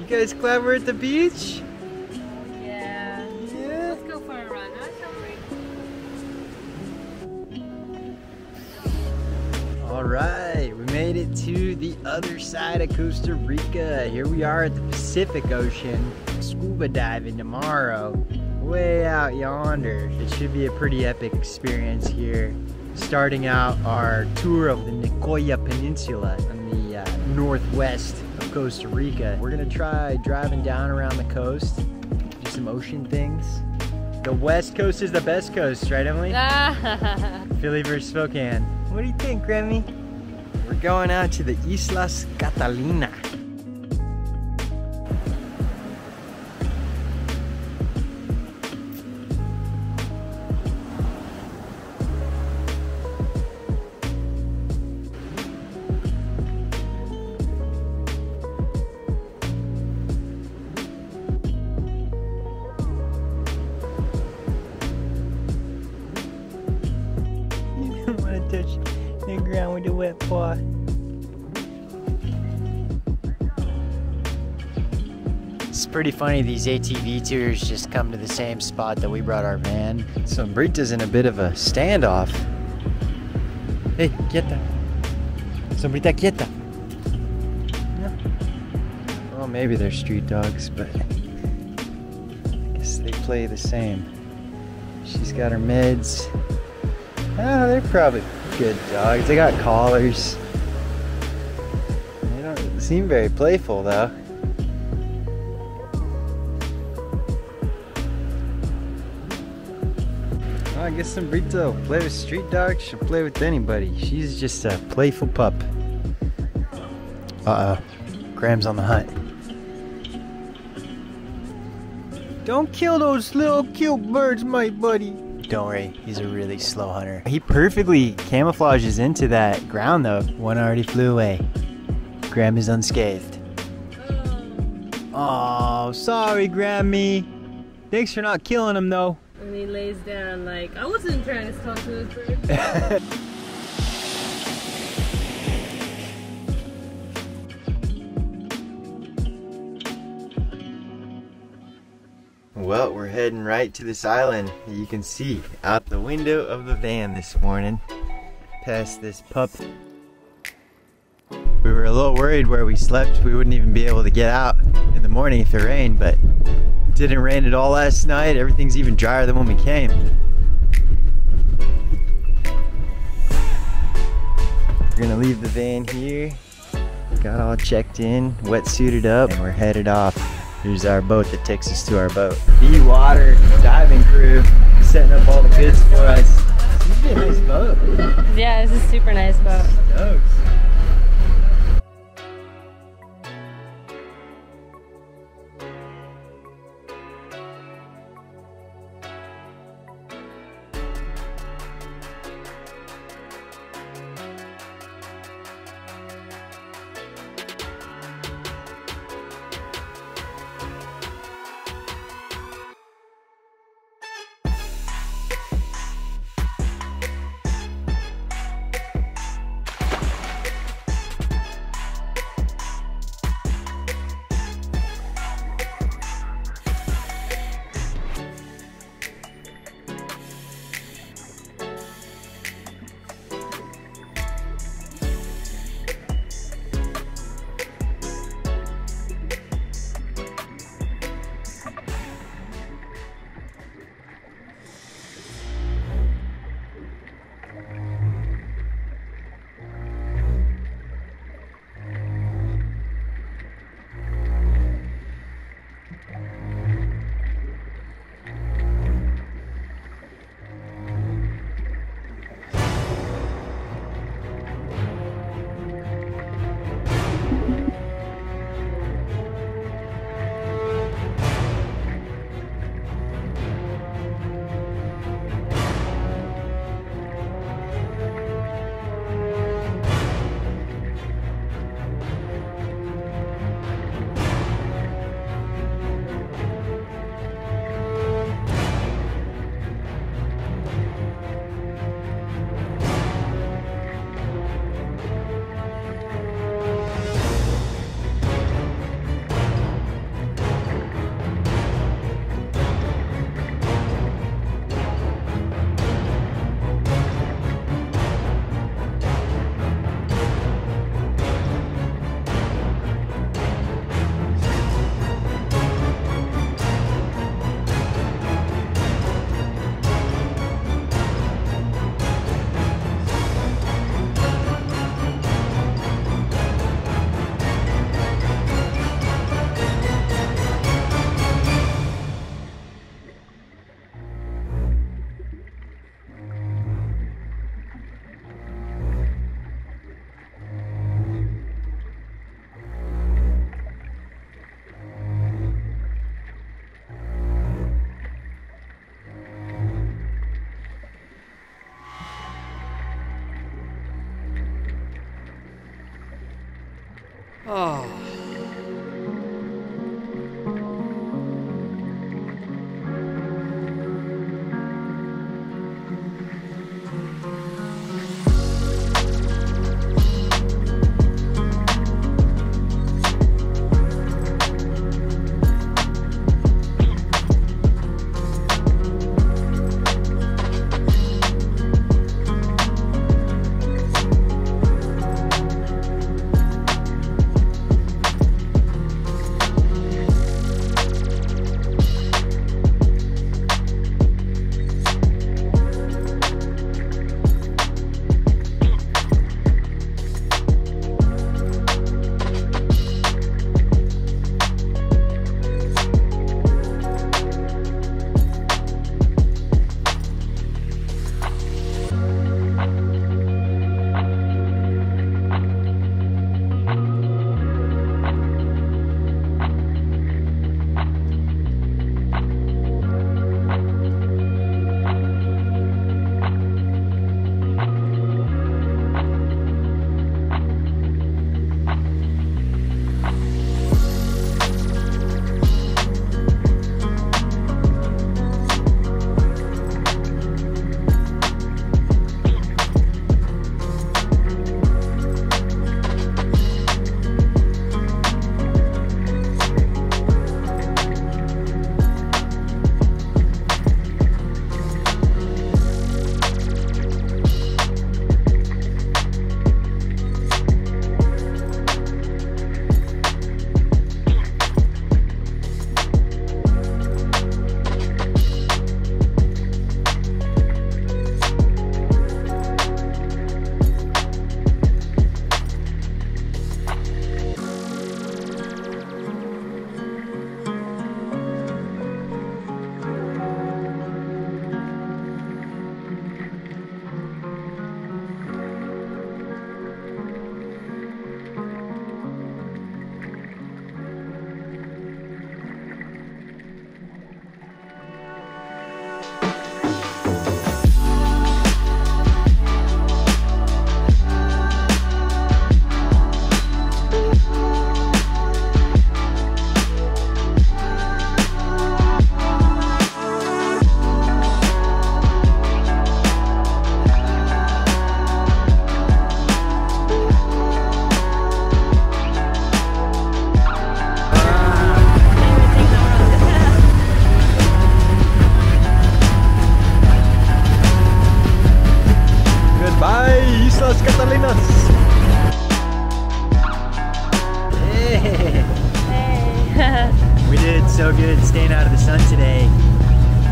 You guys glad we're at the beach? Yeah. Yeah. Let's go for a run, huh, shall? All right, we made it to the other side of Costa Rica. Here we are at the Pacific Ocean, scuba diving tomorrow, way out yonder. It should be a pretty epic experience here. Starting out our tour of the Nicoya Peninsula on the uh, northwest Costa Rica. We're gonna try driving down around the coast, do some ocean things. The west coast is the best coast, right Emily? Philly versus Spokane. What do you think, Grammy? We're going out to the Islas Catalina. Pretty funny, these ATV tours just come to the same spot that we brought our van. So Brita's in a bit of a standoff. Hey, quieta. Sombrita, quieta. No. Well, maybe they're street dogs, but I guess they play the same. She's got her meds. Oh, they're probably good dogs. They got collars. They don't seem very playful though. Guess Sombrita play with street dogs. She'll play with anybody. She's just a playful pup. Uh oh. Graham's on the hunt. Don't kill those little cute birds, my buddy. Don't worry, he's a really slow hunter. He perfectly camouflages into that ground though. One already flew away. Graham is unscathed. Oh, sorry, Grammy. Thanks for not killing him though. And he lays down like, I wasn't trying to talk to this bird. Well, we're heading right to this island you can see out the window of the van this morning. Past this pup. We were a little worried where we slept. We wouldn't even be able to get out in the morning if it rained, but didn't rain at all last night. Everything's even drier than when we came. We're gonna leave the van here. Got all checked in, wetsuited up, and we're headed off. Here's our boat that takes us to our boat. B Water diving crew setting up all the goods for us. This is a nice boat. yeah, this is a super nice boat. Carlos. Hey. Hey. we did so good staying out of the sun today.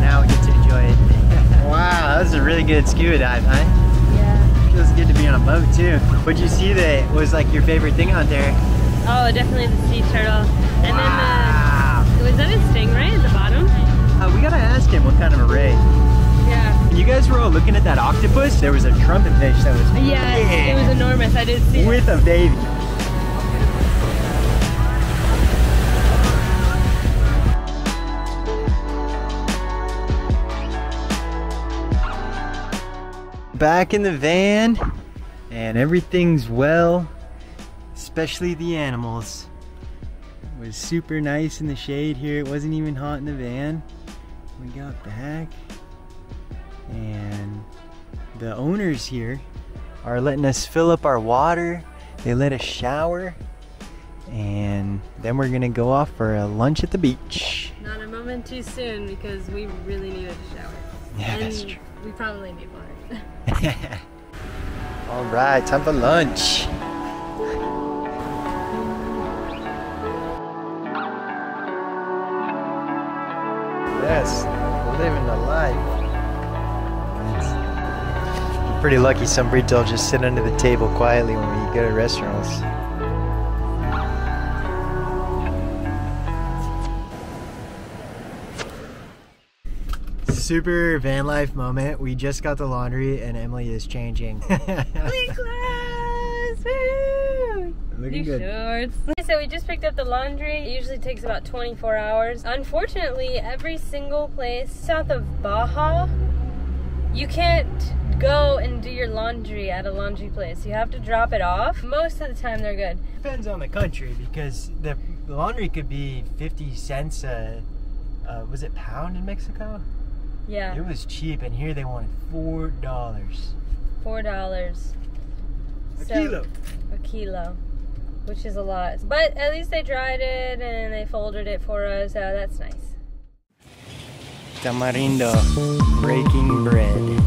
Now we get to enjoy it. wow, that was a really good scuba dive, huh? Yeah. Feels good to be on a boat too. What'd you see that was like your favorite thing out there? Oh, definitely the sea turtle. And uh, wow. then the, was that a stingray at the bottom? Uh, we gotta ask him what kind of a ray. When you guys were all looking at that octopus, there was a trumpet fish that was Yeah, big it was enormous. I did see it. with a baby. Back in the van and everything's well, especially the animals. It was super nice in the shade here. It wasn't even hot in the van. We got back and the owners here are letting us fill up our water. They let us shower and then we're gonna go off for a lunch at the beach. Not a moment too soon because we really needed a shower. Yeah, and that's true. we probably need water. All right, time for lunch. Yes, living the life. I'm pretty lucky some will just sit under the table quietly when we go to restaurants. Super van life moment. We just got the laundry and Emily is changing. Clean clothes! Woo! Looking New good. shorts. So we just picked up the laundry. It usually takes about 24 hours. Unfortunately, every single place south of Baja, you can't go and do your laundry at a laundry place. You have to drop it off. Most of the time, they're good. Depends on the country because the the laundry could be 50 cents a, uh, was it pound in Mexico? Yeah, It was cheap and here they wanted four dollars. four dollars A So- kilo. a kilo, which is a lot. But at least they dried it and they folded it for us. So that's nice. Tamarindo breaking bread.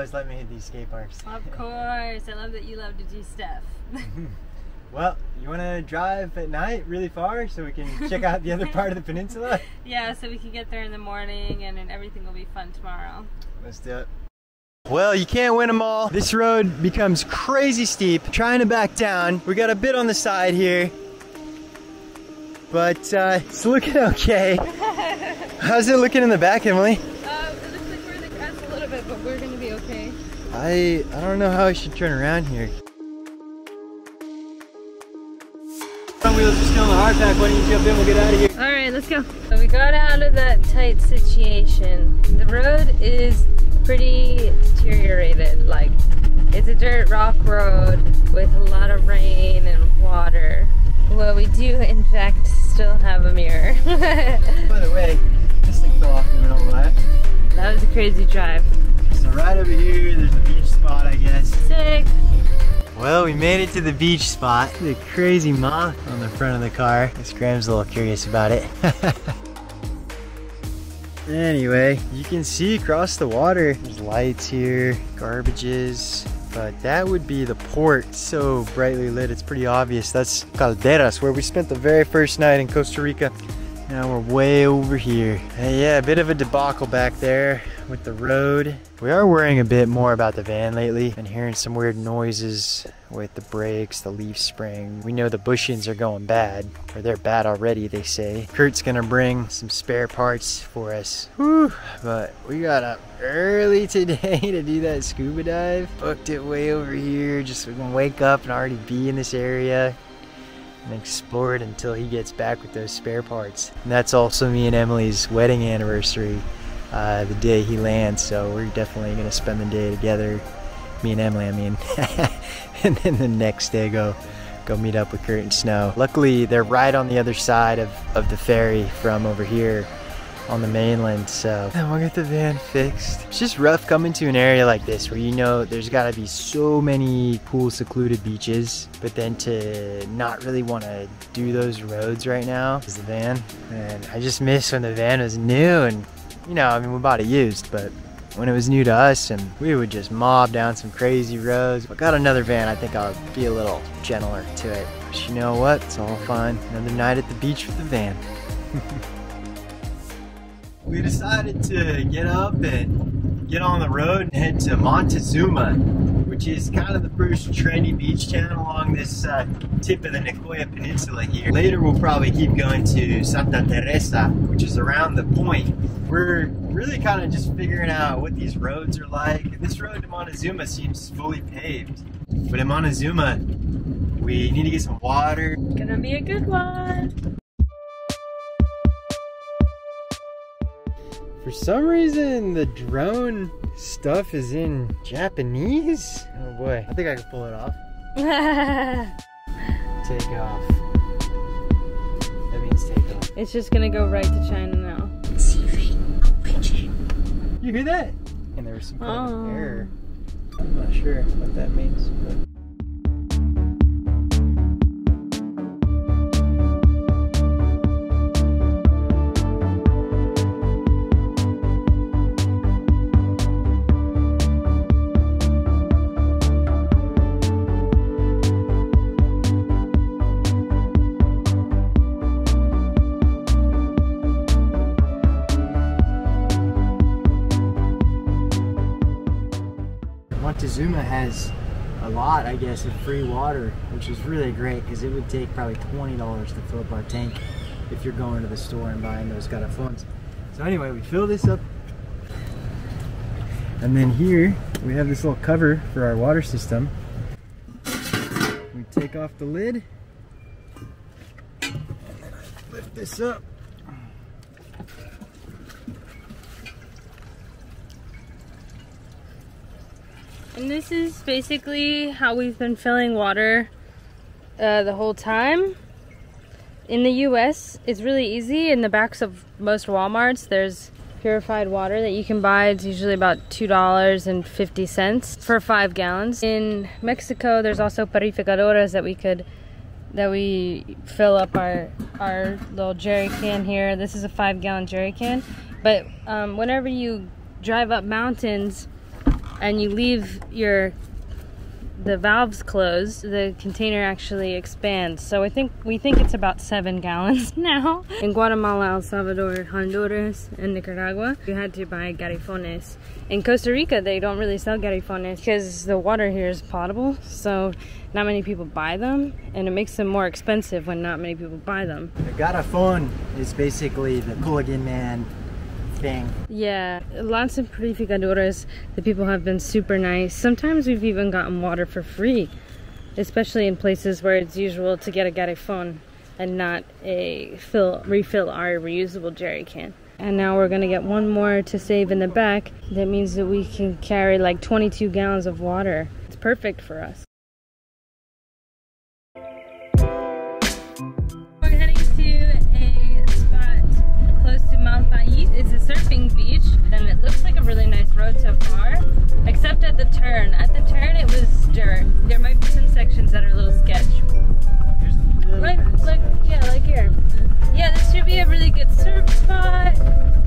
Always letting me hit these skate parks. Of course, I love that you love to do stuff. Well, you want to drive at night really far so we can check out the other part of the peninsula? yeah, so we can get there in the morning and then everything will be fun tomorrow. Let's do it. Well, you can't win them all. This road becomes crazy steep. Trying to back down. We got a bit on the side here. But uh, it's looking okay. How's it looking in the back, Emily? Uh, it looks like we're in the grass a little bit, but we're gonna be okay. I I don't know how I should turn around here. Front wheels are still in the hard pack. Why don't you jump in? We'll get out of here. All right, let's go. So we got out of that tight situation. The road is pretty deteriorated. Like, it's a dirt rock road with a lot of rain and water. Well, we do, in fact, still have a mirror. By the way, this thing fell off in the middle of that. That was a crazy drive. So right over here, there's a beach spot, I guess. Sick. Well, we made it to the beach spot. The crazy moth on the front of the car. Guess Graham's a little curious about it. anyway, you can see across the water. There's lights here, garbages. But that would be the port. So brightly lit, it's pretty obvious. That's Calderas, where we spent the very first night in Costa Rica. Now we're way over here. Hey, yeah, a bit of a debacle back there with the road. We are worrying a bit more about the van lately and hearing some weird noises with the brakes, the leaf spring. We know the bushings are going bad, or they're bad already, they say. Kurt's gonna bring some spare parts for us. Whew, but we got up early today to do that scuba dive. Booked it way over here just so we can wake up and already be in this area and explore it until he gets back with those spare parts. And that's also me and Emily's wedding anniversary, uh, the day he lands. So we're definitely gonna spend the day together. Me and Emily, I mean. and then the next day go go meet up with Kurt and Snow. Luckily, they're right on the other side of, of the ferry from over here. On the mainland, so and we'll get the van fixed. It's just rough coming to an area like this where you know there's gotta be so many cool secluded beaches, but then to not really want to do those roads right now is the van. And I just miss when the van was new and you know, I mean, we bought it used, but when it was new to us and we would just mob down some crazy roads. If I got another van, I think I'll be a little gentler to it. But you know what? It's all fine. Another night at the beach with the van. we decided to get up and get on the road and head to Montezuma, which is kind of the first trendy beach town along this uh, tip of the Nicoya Peninsula here. Later we'll probably keep going to Santa Teresa, which is around the point. We're really kind of just figuring out what these roads are like. This road to Montezuma seems fully paved, but in Montezuma, we need to get some water. Gonna be a good one. For some reason, the drone stuff is in Japanese. Oh boy, I think I can pull it off. take off. That means take off. it's just gonna go right to China now. You hear that? And there was some kind Oh. of error. I'm not sure what that means. But... Montezuma has a lot, I guess, of free water, which is really great because it would take probably twenty dollars to fill up our tank if you're going to the store and buying those garrafones. So anyway, we fill this up, and then here we have this little cover for our water system. We take off the lid, lift this up. And this is basically how we've been filling water uh, the whole time. In the US, it's really easy. In the backs of most Walmarts, there's purified water that you can buy. It's usually about $2.50 for five gallons. In Mexico, there's also purificadoras that we could that we fill up our our little jerry can here. This is a five gallon jerry can. But um, whenever you drive up mountains, and you leave your the valves closed, the container actually expands. So I think we think it's about seven gallons now. In Guatemala, El Salvador, Honduras, and Nicaragua, you had to buy garrafones. In Costa Rica, they don't really sell garrafones because the water here is potable. So not many people buy them, and it makes them more expensive when not many people buy them. The garrafon is basically the Culligan man Yeah, lots of purificadoras. The people have been super nice. Sometimes we've even gotten water for free, especially in places where it's usual to get a garrafon and not a fill refill our reusable jerry can. And now we're gonna get one more to save in the back. That means that we can carry like 22 gallons of water. It's perfect for us. Bais. It's a surfing beach, and it looks like a really nice road so far, except at the turn. At the turn, it was dirt. There might be some sections that are a little sketch. Like, like, yeah, like here. Yeah, this should be a really good surf spot.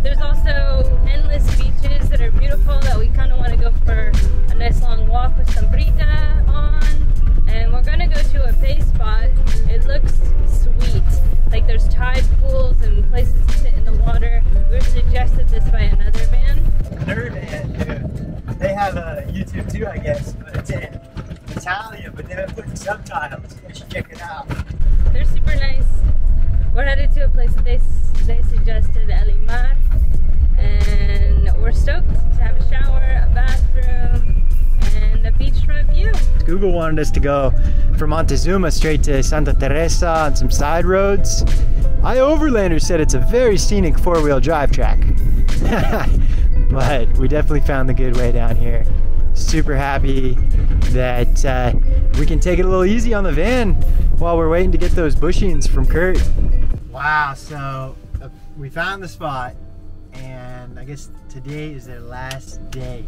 There's also endless beaches that are beautiful that we kind of want to go for a nice long walk with Sombrita on. And we're gonna go to a bay spot. It looks sweet. Like there's tide pools and places to sit in the water. We were suggested this by another band. Nerdman, dude. They have a YouTube too, I guess, but it's in Italian, but then haven't put the subtitles. You should check it out. They're super nice. We're headed to a place that they, they suggested, Elimar. And we're stoked to have a shower, a bathroom, and a beachfront view. Google wanted us to go from Montezuma straight to Santa Teresa on some side roads. iOverlander said it's a very scenic four-wheel drive track. but we definitely found the good way down here. Super happy that uh, we can take it a little easy on the van while we're waiting to get those bushings from Kurt. Wow, so uh, we found the spot and I guess today is their last day.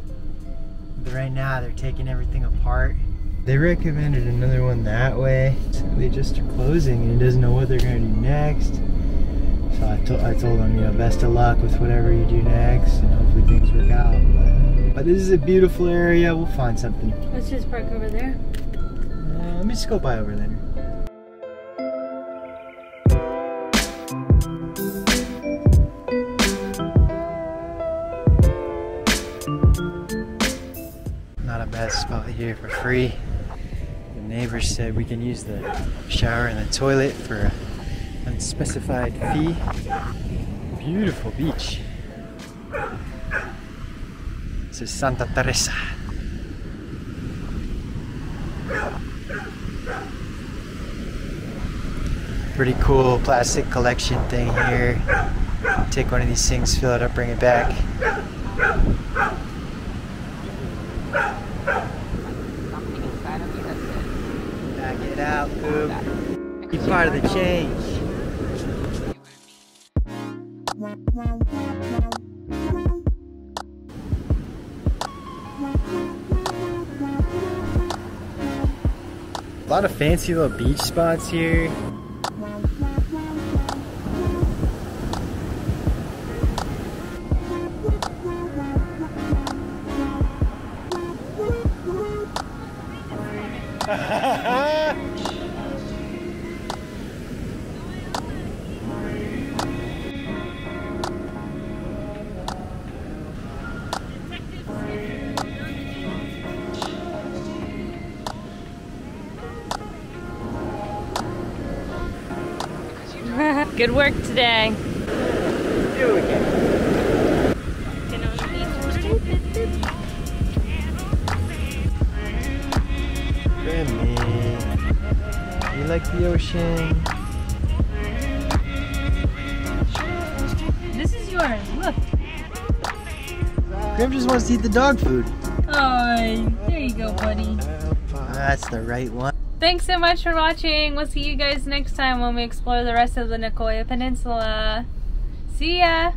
But right now they're taking everything apart. They recommended another one that way. They just are closing and he doesn't know what they're gonna do next. So I, to I told them, you know, best of luck with whatever you do next and hopefully things work out. But, but this is a beautiful area. We'll find something. Let's just park over there. Uh, let me just go by over there. Not a bad spot here for free. The neighbors said we can use the shower and the toilet for unspecified fee. Beautiful beach. This is Santa Teresa. Pretty cool plastic collection thing here. Take one of these things, fill it up, bring it back. Back it out, poop. Be part of the change. Lot of fancy little beach spots here. Good work today. Do it again. You like the ocean? This is yours. Look. Grim just wants to eat the dog food. Oh, there you go, buddy. That's the right one. Thanks so much for watching. We'll see you guys next time when we explore the rest of the Nicoya Peninsula. See ya!